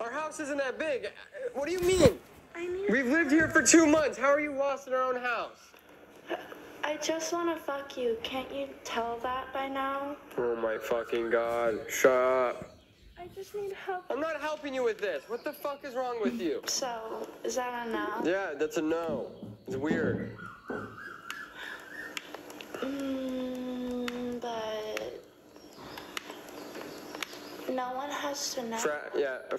Our house isn't that big. What do you mean? I mean, We've lived here for two months. How are you lost in our own house? I just want to fuck you. Can't you tell that by now? Oh my fucking god. Shut up. I just need help. I'm not helping you with this. What the fuck is wrong with you? So, is that a no? Yeah, that's a no. It's weird. Mm, but no one has to know. Fra- yeah, a